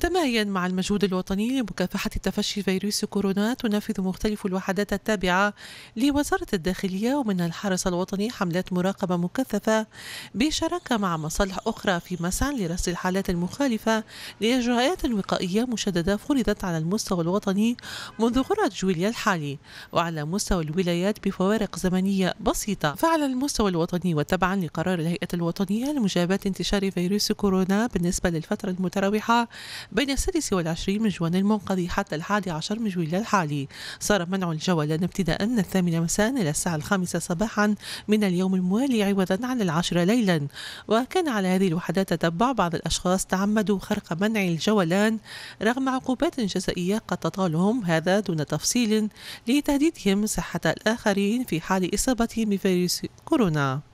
تماهيا مع المجهود الوطني لمكافحة تفشي فيروس كورونا تنفذ مختلف الوحدات التابعة لوزارة الداخلية ومنها الحرس الوطني حملات مراقبة مكثفة بشراكة مع مصالح أخرى في مسعى لرصد الحالات المخالفة لإجراءات وقائية مشددة فرضت على المستوى الوطني منذ غرة جويليا الحالي وعلى مستوى الولايات بفوارق زمنية بسيطة. فعلى المستوى الوطني وتبعا لقرار الهيئة الوطنية لمجابهة انتشار فيروس كورونا بالنسبة للفترة المتراوحة بين السادس والعشرين من جوان المنقضي حتى الحادي عشر من جويليا الحالي. صار منع الجولان ابتداء من الثامنة مساء إلى الساعة الخامسة صباحا من اليوم الموالي عوضا عن العاشرة ليلا. وكان على هذه الوحدات تتبع بعض الأشخاص تعمدوا خرق منع الجولان رغم عقوبات جزائية قد تطالهم هذا دون تفصيل لتهديدهم صحة الآخرين في حال إصابتهم بفيروس كورونا.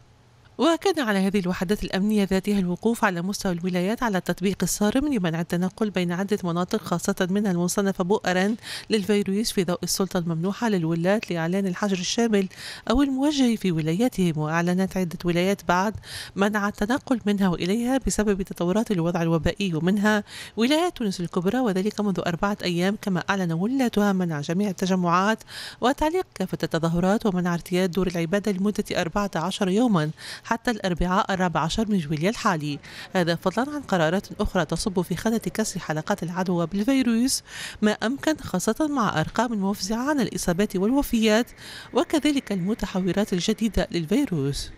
وكان على هذه الوحدات الأمنية ذاتها الوقوف على مستوى الولايات على التطبيق الصارم لمنع التنقل بين عدة مناطق خاصة منها المصنفة بؤرا للفيروس في ضوء السلطة الممنوحة للولاة لإعلان الحجر الشامل أو الموجه في ولاياتهم وأعلنت عدة ولايات بعد منع التنقل منها وإليها بسبب تطورات الوضع الوبائي ومنها ولاية تونس الكبرى وذلك منذ أربعة أيام كما أعلن ولاتها منع جميع التجمعات وتعليق كافة التظاهرات ومنع ارتياد دور العبادة لمدة 14 يوما حتى الأربعاء الرابع عشر من جويليا الحالي. هذا فضلا عن قرارات أخرى تصب في خانة كسر حلقات العدوى بالفيروس ما أمكن خاصة مع أرقام مفزعة عن الإصابات والوفيات وكذلك المتحورات الجديدة للفيروس.